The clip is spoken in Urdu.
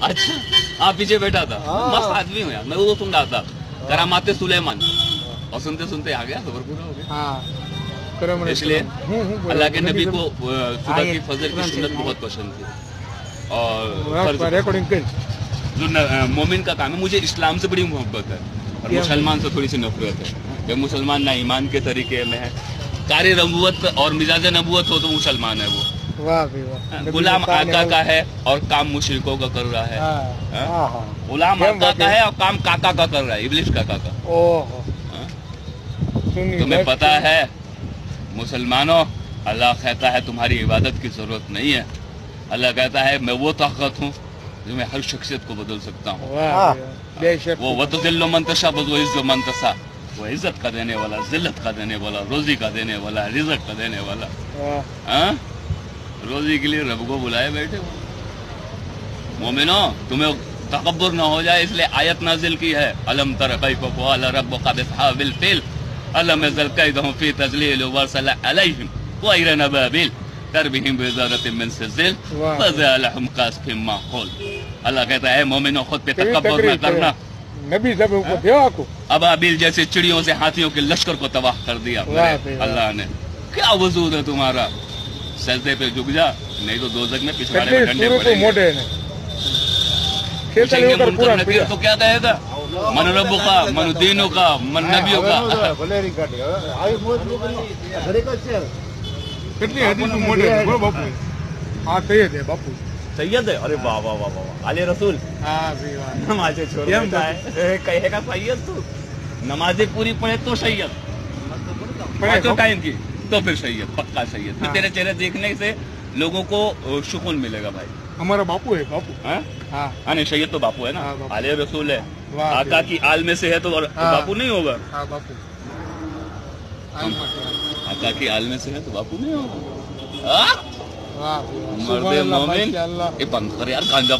اچھا آپ پیچھے بیٹھا تھا۔ ہاں۔ مست آدمی ہوں یار میں وہ سن رہا تھا کرامات سلیمان۔ اور سنتے سنتے آ گیا خبر پورا ہو گیا۔ ہاں۔ کرم اس لیے اللہ کے نبی کو کی فجر کی سنت بہت پسند تھی۔ اور جو مومن کا کام ہے مجھے اسلام سے بڑی محبت ہے۔ اور؟ مسلمان سے تھوڑی سی نفرت ہے۔ کہ مسلمان نہ ایمان کے طریقے میں ہے کار نبوت اور مزاج نبوت ہو تو مسلمان ہے وہ۔ واہ بھائی واہ۔ نبی غلام آقا کا ہے اور کام مشرکوں کا کر رہا ہے۔ ہاں ہاں؟ ہاں ہاں۔ غلام آقا کا ہے؟ اور کام کاکا کا کر رہا ہے ابلیس کاکا کا۔ ہاں؟ تمہیں پتا ہے مسلمانوں اللہ کہتا ہے تمہاری عبادت کی ضرورت نہیں ہے۔ اللہ کہتا ہے میں وہ طاقت ہوں جو میں ہر شخصیت کو بدل سکتا ہوں۔ ہاں۔ وہ وط دل منتشا بز و عز و منتشا وہ عزت کا دینے والا ذلت کا دینے والا روزی کا دینے والا رزق کا دینے والا۔ ہاں؟ روزی کے لیے رب کو بلائے بیٹھے ہو مومنو تمہیں تکبر نہ ہو جائے اس لیے آیت نازل کی ہے۔ علم تر کیف فعل ربک باصحاب الفیل علم یزل کیدہم فی تذلیل ورسل علیہم غیر نبابیل۔ تربیہم بزارت من سزل۔ فزالہم قاسف ماحول اللہ کہتا ہے مومنو خود پہ تکبر نہ کرنا۔ نبی سب کو دیوا کو۔ ابابیل جیسے چڑیوں سے ہاتھیوں کے لشکر کو تباہ کر دیا۔ اللہ نے۔ کیا وجود ہے تمہارا؟ سجدے پہ جھک جا نہیں تو دوزخ میں پچھواڑے میں કેટલી ڈنڈے સુરતો پڑیں گے મોઢે ને پوچھیں છેતાલીસ گے વખત منکر પૂરા نکیر تو کیا کہے گا من ربو کا من دینوں کا من نبیوں کا ભલેરી કાઢી હવે આવી મોજ ઘરે કઈ છે કેટલી હદીસો મોઢે છે, બોલો બાપુ હા કહીએ દે બાપુ سید ہے ارے واہ واہ واہ واہ علی رسول હા ભાઈ વાહ نمازیں چھوڑ یہ ہم بیٹھا ہے کہے گا سید تو نمازیں پوری پڑھے تو سید پانچوں ٹائم کی تو پھر صحیح ہے پکا صحیح ہے۔ تیرے چہرے دیکھنے سے لوگوں کو شکون ملے گا بھائی۔ ہمارا باپو ہے باپو۔ ہاں؟, ہاں نہیں شہید تو باپو ہے نا۔ علیہ رسول ہے۔ آقا کی آل میں سے ہے تو باپو نہیں ہوگا؟ آقا کی آل میں سے ہے تو باپو نہیں ہوگا مرد مومن۔ یہ بند کر یار گانجا۔